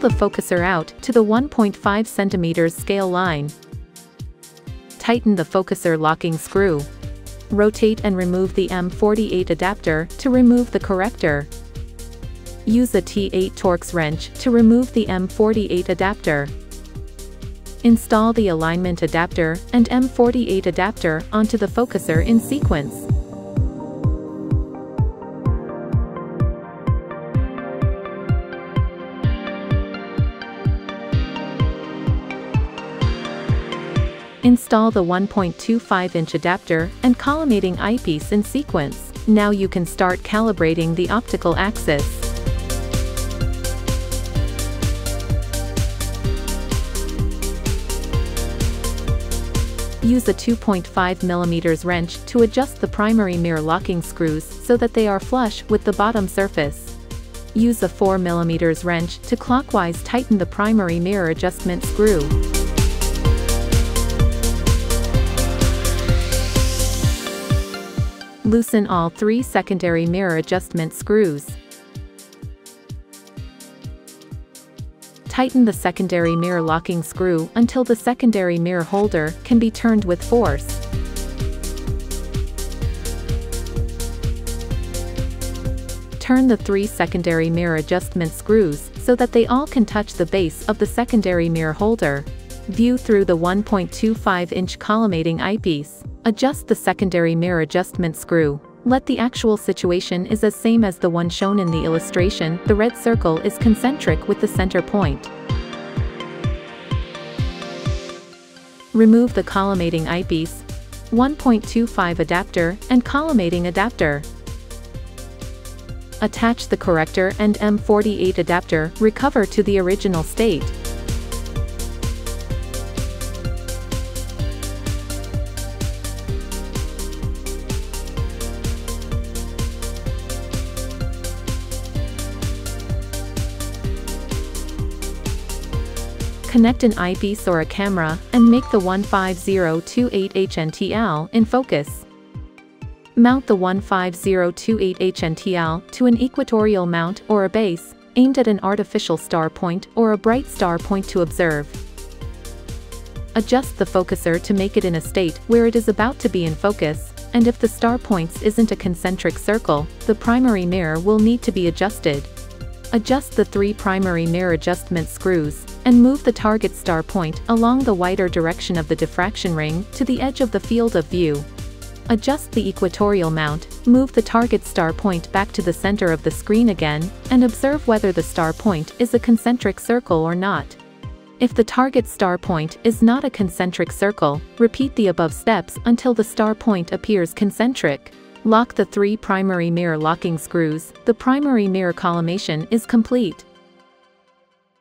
the focuser out to the 1.5 cm scale line. Tighten the focuser locking screw. Rotate and remove the M48 adapter to remove the corrector. Use a T8 Torx wrench to remove the M48 adapter. Install the alignment adapter and M48 adapter onto the focuser in sequence. Install the 1.25-inch adapter and collimating eyepiece in sequence. Now you can start calibrating the optical axis. Use a 2.5mm wrench to adjust the primary mirror locking screws so that they are flush with the bottom surface. Use a 4mm wrench to clockwise tighten the primary mirror adjustment screw. Loosen all three secondary mirror adjustment screws. Tighten the secondary mirror locking screw until the secondary mirror holder can be turned with force. Turn the three secondary mirror adjustment screws so that they all can touch the base of the secondary mirror holder. View through the 1.25-inch collimating eyepiece. Adjust the secondary mirror adjustment screw. Let the actual situation is as same as the one shown in the illustration, the red circle is concentric with the center point. Remove the collimating eyepiece, 1.25 adapter and collimating adapter. Attach the corrector and M48 adapter, recover to the original state. Connect an eyepiece or a camera and make the 15028HNTL in focus. Mount the 15028HNTL to an equatorial mount or a base, aimed at an artificial star point or a bright star point to observe. Adjust the focuser to make it in a state where it is about to be in focus, and if the star points isn't a concentric circle, the primary mirror will need to be adjusted. Adjust the three primary mirror adjustment screws, and move the target star point along the wider direction of the diffraction ring to the edge of the field of view. Adjust the equatorial mount, move the target star point back to the center of the screen again, and observe whether the star point is a concentric circle or not. If the target star point is not a concentric circle, repeat the above steps until the star point appears concentric. Lock the three primary mirror locking screws, the primary mirror collimation is complete.